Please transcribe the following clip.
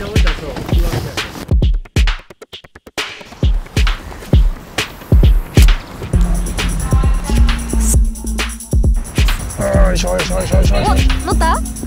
ちゃ多。よいしょよいしょよいしょよいしょ。持った？